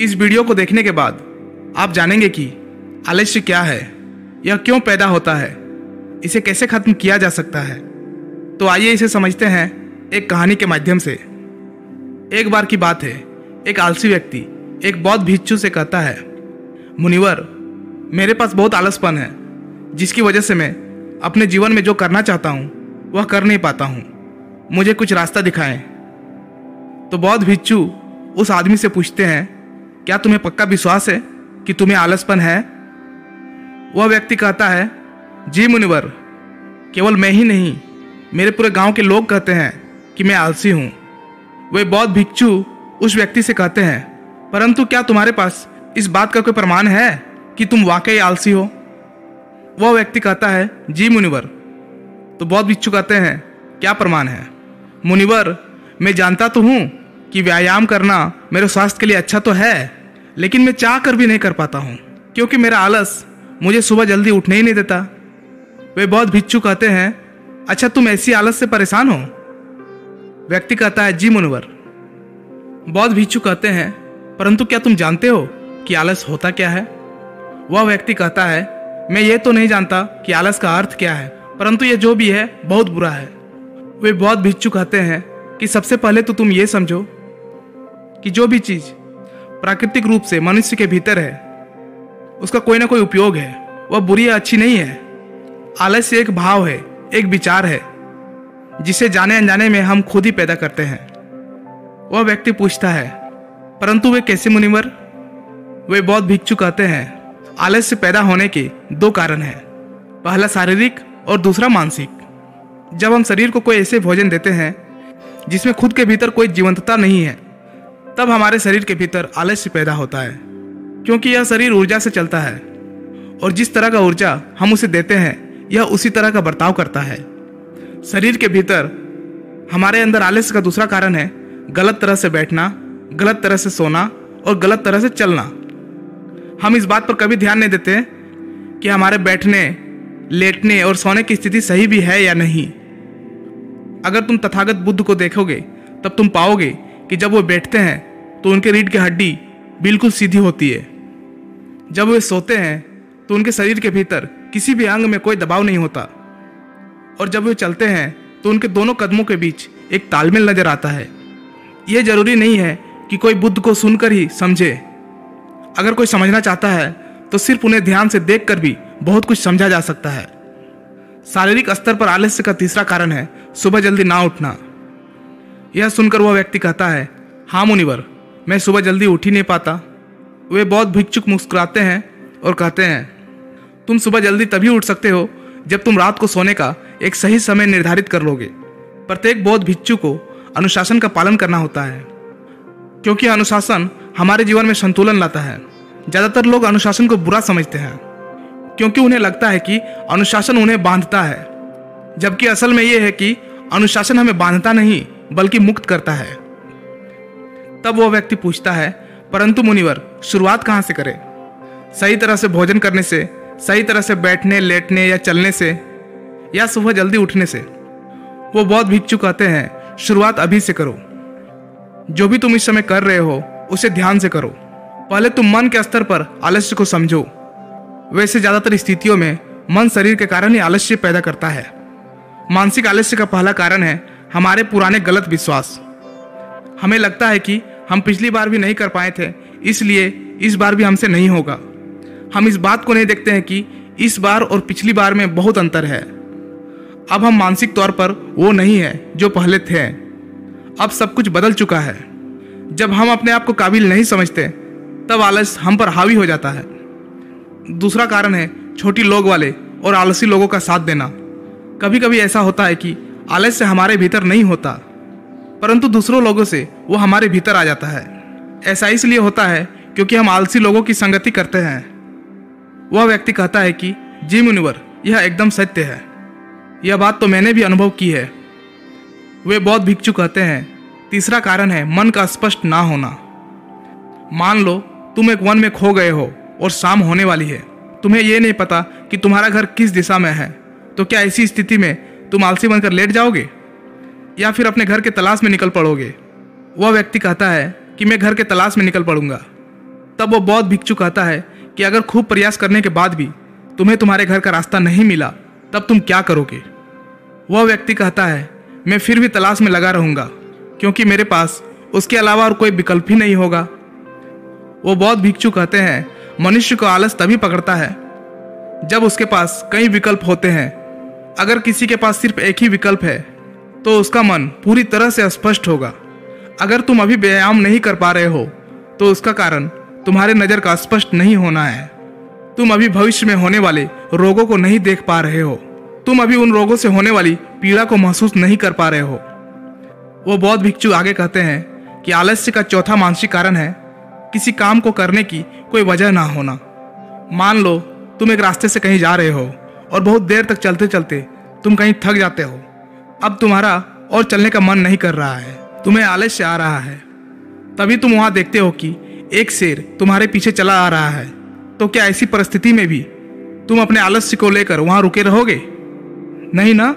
इस वीडियो को देखने के बाद आप जानेंगे कि आलस्य क्या है, यह क्यों पैदा होता है, इसे कैसे खत्म किया जा सकता है। तो आइए इसे समझते हैं एक कहानी के माध्यम से। एक बार की बात है, एक आलसी व्यक्ति एक बौद्ध भिक्षु से कहता है, मुनिवर, मेरे पास बहुत आलसपन है, जिसकी वजह से मैं अपने जीवन में जो करना चाहता हूँ, वह कर नहीं पाता हूँ। मुझे कुछ रास्ता दिखाएँ। तो बौद्ध भिक्षु उस आदमी से पूछते हैं क्या तुम्हें पक्का विश्वास है कि तुम्हें आलसपन है? वह व्यक्ति कहता है, जी मुनिवर, केवल मैं ही नहीं, मेरे पूरे गाँव के लोग कहते हैं कि मैं आलसी हूँ। वे बौद्ध भिक्षु उस व्यक्ति से कहते हैं, परंतु क्या तुम्हारे पास इस बात का कोई प्रमाण है कि तुम वाकई आलसी हो? वह व्यक्ति कहता है, जी मुनिवर। तो बौद्ध भिक्षु कहते हैं, क्या प्रमाण है? मुनिवर, मैं जानता तो हूँ कि व्यायाम करना मेरे स्वास्थ्य के लिए अच्छा तो है, लेकिन मैं चाह कर भी नहीं कर पाता हूँ, क्योंकि मेरा आलस मुझे सुबह जल्दी उठने ही नहीं देता। वे बहुत भिक्षु कहते हैं अच्छा तुम ऐसी आलस से परेशान हो? व्यक्ति कहता है, जी, मुनवर। बौद्ध भिक्षु कहते हैं, परंतु क्या तुम जानते हो कि आलस होता क्या है? वह व्यक्ति कहता है, मैं ये तो नहीं जानता कि आलस का अर्थ क्या है, परंतु यह जो भी है, बहुत बुरा है। वे बौद्ध भिक्षु कहते हैं, कि सबसे पहले तो तुम ये समझो कि जो भी चीज़ प्राकृतिक रूप से मनुष्य के भीतर है, उसका कोई ना कोई उपयोग है। वह बुरी या अच्छी नहीं है। आलस्य एक भाव है, एक विचार है, जिसे जाने अनजाने में हम खुद ही पैदा करते हैं। वह व्यक्ति पूछता है, परंतु वे कैसे मुनिवर? वे बहुत भिक्षु कहते हैं, आलस्य पैदा होने के दो कारण हैं। पहला शारीरिक और दूसरा मानसिक। जब हम शरीर को कोई ऐसे भोजन देते हैं, जिसमें खुद के भीतर कोई जीवंतता नहीं है तब हमारे शरीर के भीतर आलस्य पैदा होता है, क्योंकि यह शरीर ऊर्जा से चलता है। और जिस तरह का ऊर्जा हम उसे देते हैं, यह उसी तरह का बर्ताव करता है। शरीर के भीतर हमारे अंदर आलस्य का दूसरा कारण है गलत तरह से बैठना, गलत तरह से सोना और गलत तरह से चलना। हम इस बात पर कभी ध्यान नहीं देते कि हमारे बैठने, लेटने और सोने की स्थिति सही भी है या नहीं। अगर तुम तथागत बुद्ध को देखोगे, तब तुम पाओगे कि जब वो बैठते हैं तो उनके रीढ़ की हड्डी बिल्कुल सीधी होती है। जब वे सोते हैं तो उनके शरीर के भीतर किसी भी अंग में कोई दबाव नहीं होता। और जब वे चलते हैं तो उनके दोनों कदमों के बीच एक तालमेल नज़र आता है। यह ज़रूरी नहीं है कि कोई बुद्ध को सुनकर ही समझे। अगर कोई समझना चाहता है तो सिर्फ़ उन्हें ध्यान से देखकर भी बहुत कुछ समझा जा सकता है। शारीरिक स्तर पर आलस्य का तीसरा कारण है, सुबह जल्दी ना उठना। यह सुनकर वह व्यक्ति कहता है हाँ मुनिवर मैं सुबह जल्दी उठ ही नहीं पाता। वे बहुत भिक्षुक मुस्कुराते हैं और कहते हैं, तुम सुबह जल्दी तभी उठ सकते हो जब तुम रात को सोने का एक सही समय निर्धारित कर लोगे। प्रत्येक बौद्ध भिक्षु को अनुशासन का पालन करना होता है, क्योंकि अनुशासन हमारे जीवन में संतुलन लाता है। ज़्यादातर लोग अनुशासन को बुरा समझते हैं, क्योंकि उन्हें लगता है कि अनुशासन उन्हें बांधता है। जबकि असल में यह है कि अनुशासन हमें बांधता नहीं, बल्कि मुक्त करता है। तब वह व्यक्ति पूछता है, परंतु मुनिवर, शुरुआत कहाँ से करें? सही तरह से भोजन करने से, सही तरह से बैठने, लेटने या चलने से, या सुबह जल्दी उठने से। वो बहुत भिक्षु कहते हैं, शुरुआत अभी से करो। जो भी तुम इस समय कर रहे हो, उसे ध्यान से करो। पहले तुम मन के स्तर पर आलस्य को समझो। वैसे ज़्यादातर स्थितियों में, मन शरीर के कारण ही आलस्य पैदा करता है। मानसिक आलस्य का पहला कारण है, हमारे पुराने गलत विश्वास। हमें लगता है कि हम पिछली बार भी नहीं कर पाए थे, इसलिए इस बार भी हमसे नहीं होगा। हम इस बात को नहीं देखते हैं कि इस बार और पिछली बार में बहुत अंतर है। अब हम मानसिक तौर पर वो नहीं है जो पहले थे। अब सब कुछ बदल चुका है। जब हम अपने आप को काबिल नहीं समझते, तब आलस हम पर हावी हो जाता है। दूसरा कारण है छोटी लोग वाले और आलसी लोगों का साथ देना। कभी कभी ऐसा होता है कि आलस्य हमारे भीतर नहीं होता। परंतु दूसरों लोगों से वो हमारे भीतर आ जाता है। ऐसा इसलिए होता है क्योंकि हम आलसी लोगों की संगति करते हैं। वह व्यक्ति कहता है कि, जी मुनिवर, यह एकदम सत्य है। यह बात तो मैंने भी अनुभव की है। वे बहुत भिक्षु कहते हैं, तीसरा कारण है मन का स्पष्ट ना होना। मान लो, तुम एक वन में खो गए हो और शाम होने वाली है। तुम्हें यह नहीं पता कि तुम्हारा घर किस दिशा में है। तो क्या ऐसी स्थिति में तुम आलसी बनकर लेट जाओगे? या फिर अपने घर के तलाश में निकल पड़ोगे। वह व्यक्ति कहता है कि मैं घर के तलाश में निकल पड़ूँगा। तब वो बौद्ध भिक्षु कहता है कि अगर खूब प्रयास करने के बाद भी तुम्हें तुम्हारे घर का रास्ता नहीं मिला, तब तुम क्या करोगे? वह व्यक्ति कहता है, मैं फिर भी तलाश में लगा रहूँगा, क्योंकि मेरे पास उसके अलावा और कोई विकल्प ही नहीं होगा। वो बौद्ध भिक्षु कहते हैं, मनुष्य को आलस तभी पकड़ता है जब उसके पास कई विकल्प होते हैं। अगर किसी के पास सिर्फ़ एक ही विकल्प है तो उसका मन पूरी तरह से स्पष्ट होगा। अगर तुम अभी व्यायाम नहीं कर पा रहे हो तो उसका कारण तुम्हारे नज़र का स्पष्ट नहीं होना है। तुम अभी भविष्य में होने वाले रोगों को नहीं देख पा रहे हो। तुम अभी उन रोगों से होने वाली पीड़ा को महसूस नहीं कर पा रहे हो। वो बौद्ध भिक्षु आगे कहते हैं कि आलस्य का चौथा मानसिक कारण है, किसी काम को करने की कोई वजह ना होना। मान लो, तुम एक रास्ते से कहीं जा रहे हो और बहुत देर तक चलते चलते तुम कहीं थक जाते हो। अब तुम्हारा और चलने का मन नहीं कर रहा है। तुम्हें आलस्य आ रहा है। तभी तुम वहाँ देखते हो कि एक शेर तुम्हारे पीछे चला आ रहा है। तो क्या ऐसी परिस्थिति में भी तुम अपने आलस्य को लेकर वहाँ रुके रहोगे? नहीं ना?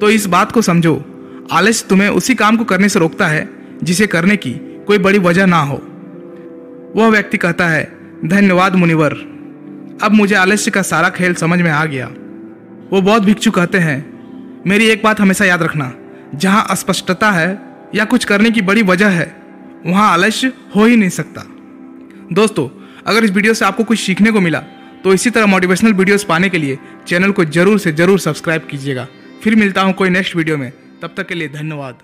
तो इस बात को समझो। आलस्य तुम्हें उसी काम को करने से रोकता है, जिसे करने की कोई बड़ी वजह ना हो। वह व्यक्ति कहता है, धन्यवाद मुनिवर। अब मुझे आलस्य का सारा खेल समझ में आ गया। वो बौद्ध भिक्षु कहते हैं मेरी एक बात हमेशा याद रखना। जहाँ अस्पष्टता है या कुछ करने की बड़ी वजह है, वहाँ आलस्य हो ही नहीं सकता। दोस्तों, अगर इस वीडियो से आपको कुछ सीखने को मिला तो इसी तरह मोटिवेशनल वीडियोस पाने के लिए चैनल को ज़रूर से ज़रूर सब्सक्राइब कीजिएगा। फिर मिलता हूँ कोई नेक्स्ट वीडियो में। तब तक के लिए धन्यवाद।